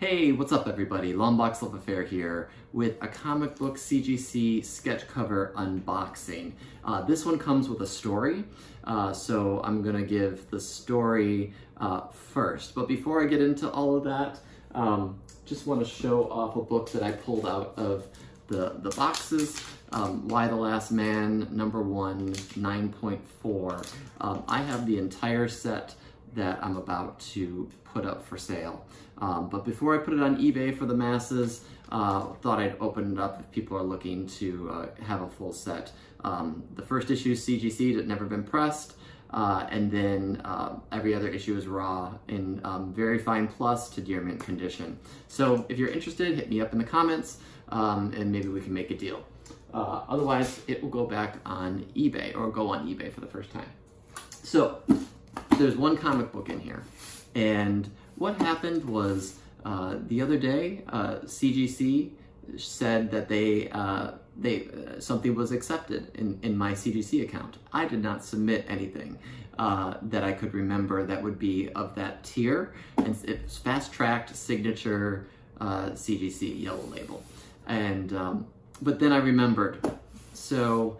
Hey, what's up everybody? Longbox Love Affair here with a comic book CGC sketch cover unboxing. Uh, this one comes with a story, uh, so I'm gonna give the story uh, first. But before I get into all of that, um, just wanna show off a book that I pulled out of the, the boxes. Um, Y the Last Man, number one, 9.4. Um, I have the entire set that I'm about to put up for sale. Um, but before I put it on eBay for the masses, uh, thought I'd open it up if people are looking to uh, have a full set. Um, the first issue is CGC that never been pressed, uh, and then uh, every other issue is raw in um, very fine plus to near mint condition. So if you're interested, hit me up in the comments, um, and maybe we can make a deal. Uh, otherwise, it will go back on eBay or go on eBay for the first time. So there's one comic book in here. And what happened was uh, the other day, uh, CGC said that they uh, they uh, something was accepted in, in my CGC account. I did not submit anything uh, that I could remember that would be of that tier. And it's fast tracked signature CGC uh, yellow label. And um, but then I remembered. So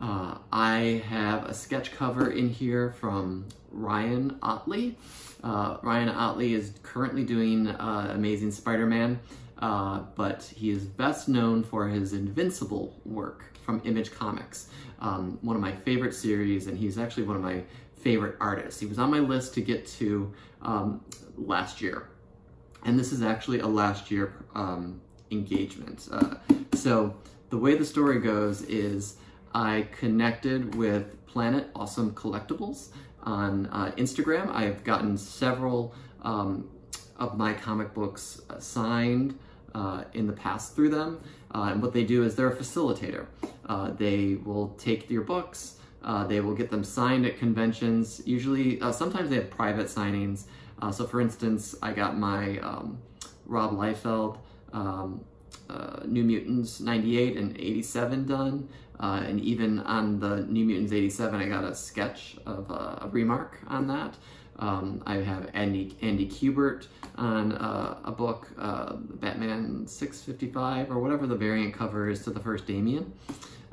uh, I have a sketch cover in here from Ryan Ottley. Uh, Ryan Ottley is currently doing uh, Amazing Spider-Man, uh, but he is best known for his Invincible work from Image Comics, um, one of my favorite series, and he's actually one of my favorite artists. He was on my list to get to um, last year, and this is actually a last year um, engagement. Uh, so the way the story goes is I connected with Planet Awesome Collectibles on uh, Instagram. I've gotten several um, of my comic books signed uh, in the past through them. Uh, and what they do is they're a facilitator. Uh, they will take your books, uh, they will get them signed at conventions. Usually, uh, sometimes they have private signings. so for instance, I got my um, Rob Liefeld um, uh, New Mutants 98 and 87 done. Uh, and even on the New Mutants 87, I got a sketch of uh, a remark on that. Um, I have Andy, Andy Kubert on uh, a book, uh, Batman 655, or whatever the variant cover is to the first Damian.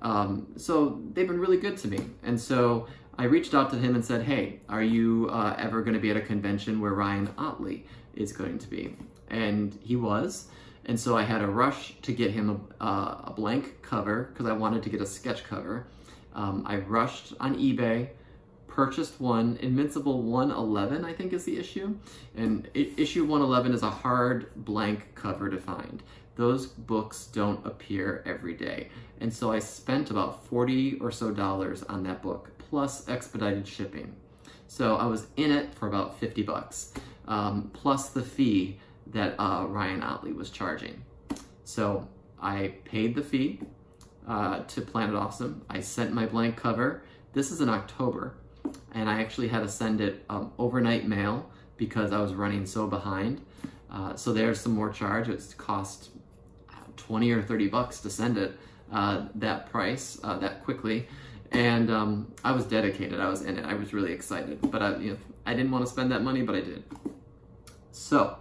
Um, so they've been really good to me. And so I reached out to him and said, hey, are you ever going to be at a convention where Ryan Ottley is going to be? And he was. And so I had a rush to get him a, uh, a blank cover because I wanted to get a sketch cover. Um, I rushed on eBay, purchased one, Invincible 111 I think is the issue. And it, issue 111 is a hard blank cover to find. Those books don't appear every day. And so I spent about 40 or so dollars on that book, plus expedited shipping. So I was in it for about 50 bucks, um, plus the fee that uh, Ryan Ottley was charging. So I paid the fee uh, to Planet Awesome. I sent my blank cover. This is in October, and I actually had to send it um, overnight mail because I was running so behind. Uh, so there's some more charge. It's cost 20 or 30 bucks to send it uh, that price uh, that quickly. And um, I was dedicated. I was in it. I was really excited. But I, you know, I didn't want to spend that money, but I did. So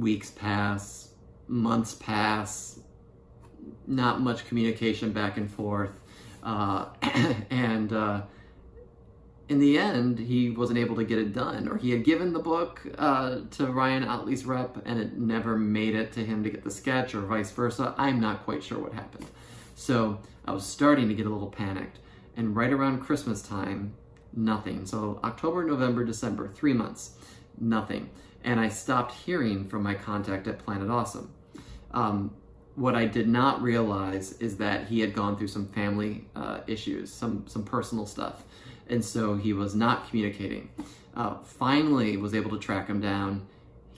weeks pass, months pass, not much communication back and forth. Uh, and uh, in the end, he wasn't able to get it done, or he had given the book uh, to Ryan Ottley's rep and it never made it to him to get the sketch, or vice versa. I'm not quite sure what happened. So I was starting to get a little panicked. And right around Christmas time, nothing. So October, November, December, three months, nothing and I stopped hearing from my contact at Planet Awesome. Um, what I did not realize is that he had gone through some family uh, issues, some some personal stuff, and so he was not communicating. Uh, finally, was able to track him down,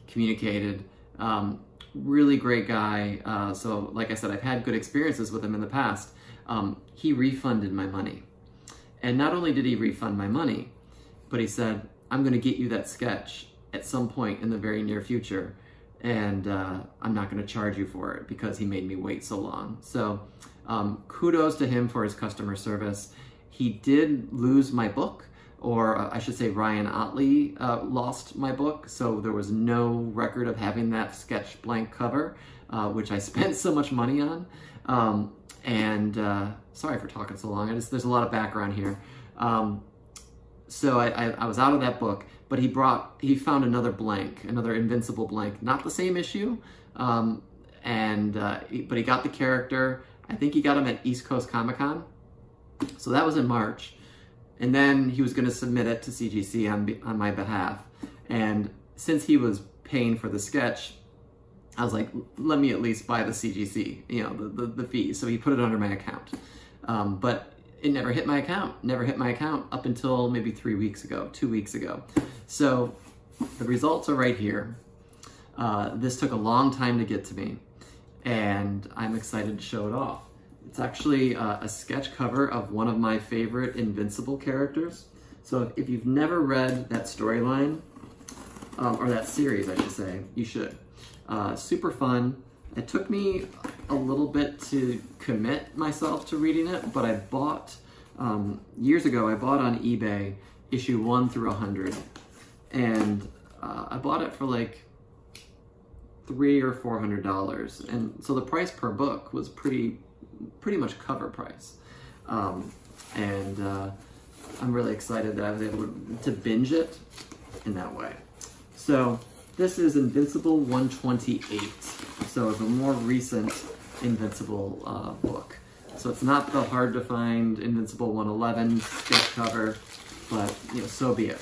communicated. Um, really great guy. Uh, so, like I said, I've had good experiences with him in the past. Um, he refunded my money, and not only did he refund my money, but he said, "I'm going to get you that sketch at some point in the very near future and uh, I'm not going to charge you for it because he made me wait so long. So um, kudos to him for his customer service. He did lose my book or uh, I should say Ryan Ottley uh, lost my book, so there was no record of having that sketch blank cover, uh, which I spent so much money on. Um, and uh, sorry for talking so long. Just there's a lot of background here. Um, so I, I, I, was out of that book, but he brought he found another blank, another invincible blank, not the same issue, um, and uh, but he got the character. I think he got him at East Coast Comic Con. So that was in March, and then he was going to submit it to CGC on on my behalf. And since he was paying for the sketch, I was like, let me at least buy the CGC, you know, the, the, the fee. So he put it under my account. Um, but it never hit my account, never hit my account up until maybe three weeks ago, two weeks ago. So the results are right here. Uh, this took a long time to get to me and I'm excited to show it off. It's actually uh, a sketch cover of one of my favorite Invincible characters. So if you've never read that storyline, um, or that series, I should say, you should. Uh, super fun. It took me a little bit to commit myself to reading it, but I bought, um, years ago, I bought on eBay issue 1 through 100. And uh, I bought it for like three or four hundred dollars and so the price per book was pretty pretty much cover price um, and uh, I'm really excited that I was able to, to binge it in that way so this is Invincible 128. So it's a more recent Invincible uh, book. So it's not the hard to find Invincible 111 sketch cover, but you know, so be it.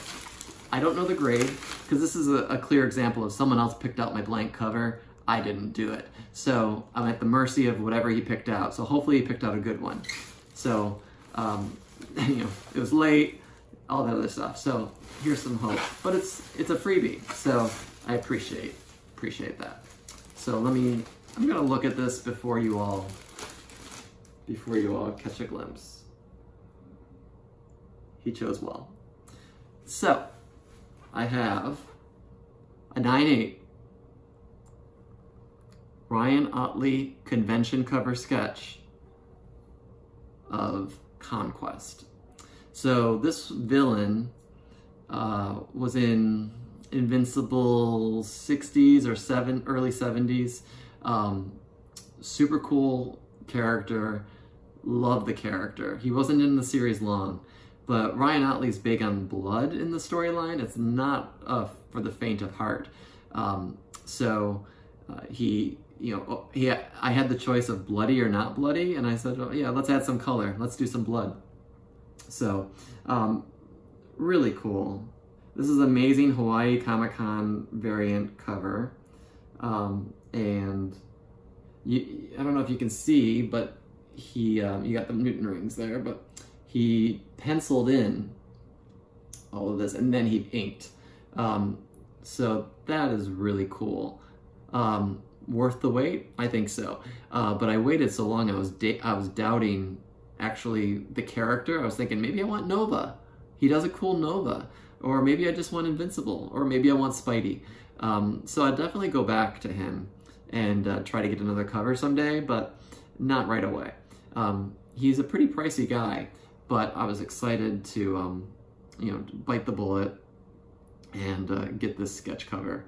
I don't know the grade, because this is a, a, clear example of someone else picked out my blank cover. I didn't do it. So I'm at the mercy of whatever he picked out. So hopefully he picked out a good one. So, um, you know, it was late, all that other stuff. So here's some hope. But it's it's a freebie. So I appreciate appreciate that. So let me, I'm gonna look at this before you all, before you all catch a glimpse. He chose well. So, I have a 9-8 Ryan Ottley convention cover sketch of Conquest. So this villain uh, was in Invincible 60s or seven early 70s. Um, super cool character. Love the character. He wasn't in the series long, but Ryan Ottley's big on blood in the storyline. It's not uh, for the faint of heart. Um, so uh, he, you know, oh, he, I had the choice of bloody or not bloody, and I said, oh, yeah, let's add some color. Let's do some blood. So, um, really cool. This is amazing Hawaii Comic Con variant cover. Um, and you, I don't know if you can see, but he, um, you got the Newton rings there, but he penciled in all of this and then he inked. Um, so that is really cool. Um, worth the wait? I think so. Uh, but I waited so long, I was I was doubting actually the character. I was thinking maybe I want Nova. He does a cool Nova or maybe I just want Invincible, or maybe I want Spidey. Um, so I'd definitely go back to him and uh, try to get another cover someday, but not right away. Um, he's a pretty pricey guy, but I was excited to, um, you know, bite the bullet and uh, get this sketch cover.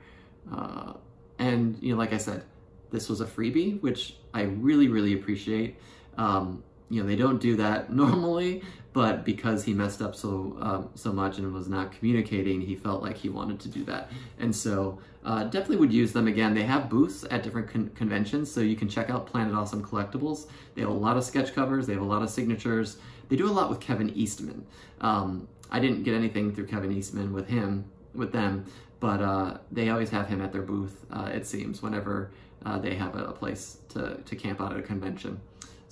Uh, and, you know, like I said, this was a freebie, which I really, really appreciate. Um, you know, they don't do that normally, but because he messed up so um, so much and was not communicating, he felt like he wanted to do that. And so uh, definitely would use them again. They have booths at different con conventions, so you can check out Planet Awesome Collectibles. They have a lot of sketch covers, they have a lot of signatures. They do a lot with Kevin Eastman. Um, I didn't get anything through Kevin Eastman with him, with them, but uh, they always have him at their booth, uh, it seems, whenever uh, they have a, a place to, to camp out at a convention.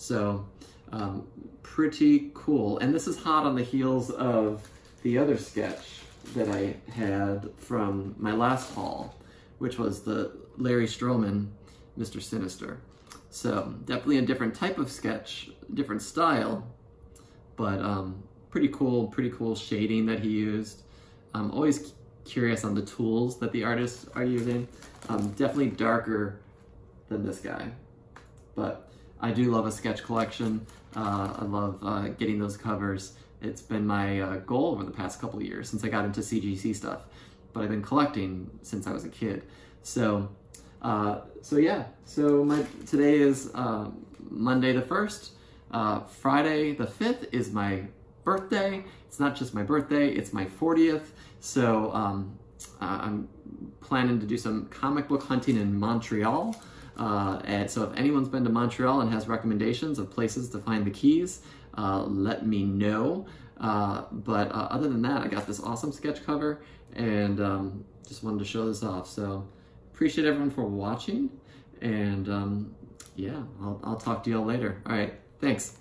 So um, pretty cool. And this is hot on the heels of the other sketch that I had from my last haul, which was the Larry Stroman, Mr. Sinister. So definitely a different type of sketch, different style, but um, pretty cool, pretty cool shading that he used. I'm always curious on the tools that the artists are using. Um, definitely darker than this guy, but I do love a sketch collection. Uh, I love uh, getting those covers it's been my uh, goal over the past couple of years since I got into CGC stuff. But I've been collecting since I was a kid. So, uh, so yeah. So my today is uh, Monday the first. Uh, Friday the fifth is my birthday. It's not just my birthday; it's my 40th. So um, I'm planning to do some comic book hunting in Montreal. Uh, and so if anyone's been to Montreal and has recommendations of places to find the keys, uh, let me know. Uh, but uh, other than that, I got this awesome sketch cover and um, just wanted to show this off. So appreciate everyone for watching and um, yeah, I'll, I'll talk to y'all later. All right, thanks.